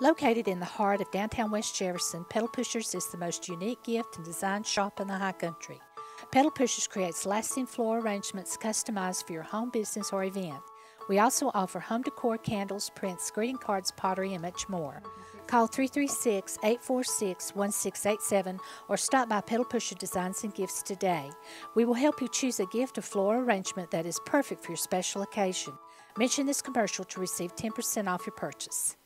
Located in the heart of downtown West Jefferson, Petal Pushers is the most unique gift and design shop in the high country. Petal Pushers creates lasting floral arrangements customized for your home business or event. We also offer home decor, candles, prints, greeting cards, pottery, and much more. Call 336 846 1687 or stop by Petal Pusher Designs and Gifts today. We will help you choose a gift or floral arrangement that is perfect for your special occasion. Mention this commercial to receive 10% off your purchase.